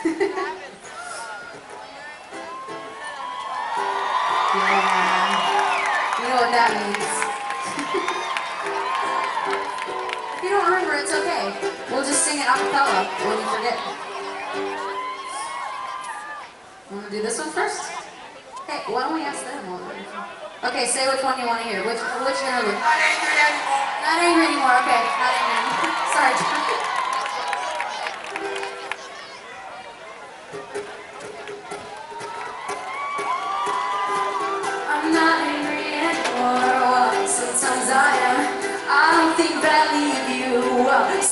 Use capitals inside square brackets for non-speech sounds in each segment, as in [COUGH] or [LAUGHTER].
You know what that means. if you don't remember, it's okay. We'll just sing it a cappella when you forget. Want to do this one first? Hey, why don't we ask them? Okay, say which one you want to hear. Which which interlude? Not angry anymore. Not angry anymore. Okay, not angry. [LAUGHS] Sorry, I'm not angry anymore. Sometimes I am. I don't think badly of you.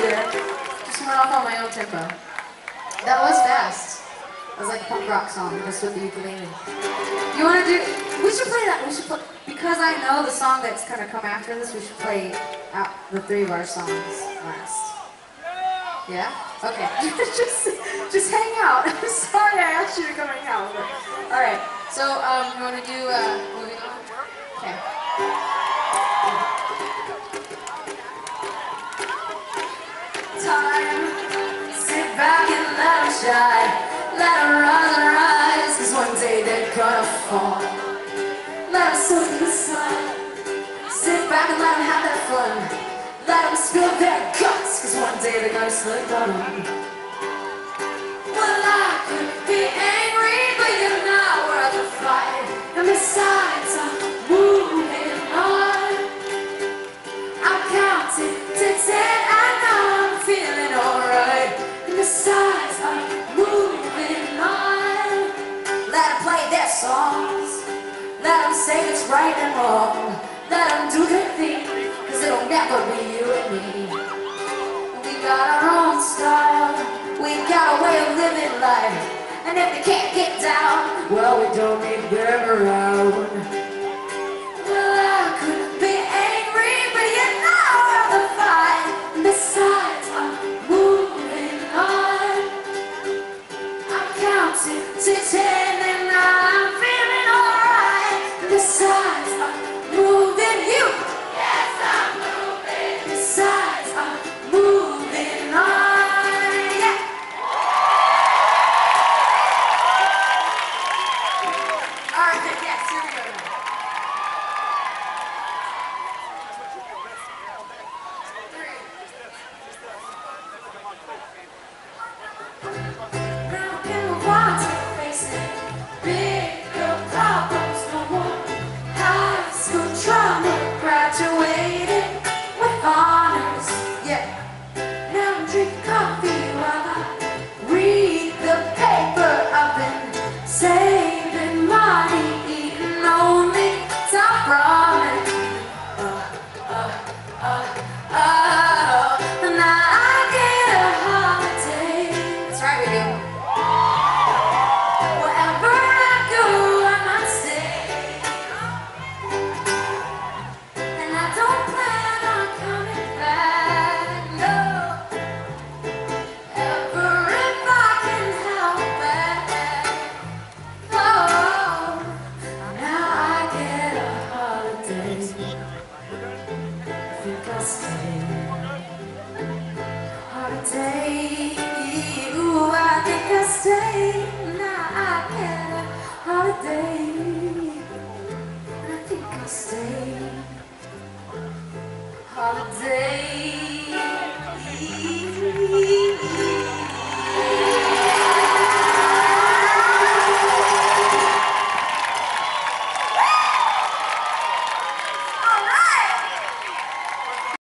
There. Just went off on my own tempo. That was fast. It was like a punk rock song, just with the ukulele. You want to do? We should play that. We should play because I know the song that's gonna come after this. We should play out the three of our songs last. Yeah. Okay. [LAUGHS] just, just hang out. I'm [LAUGHS] sorry I asked you to come hang out. All right. So, um, you want to do uh, moving on? Okay. Shine. Let rise and rise, cause one day they're gonna fall. Let them soak in the sun. Sit back and let them have their fun. Let them spill their guts, cause one day they're gonna slip on it's right and wrong. Let them do their thing, cause it'll never be you and me. We got our own style. We got a way of living life. And if they can't get down, well, we don't need them around. holiday. Ooh, I think I stay. Holiday. I think I stay. Holiday.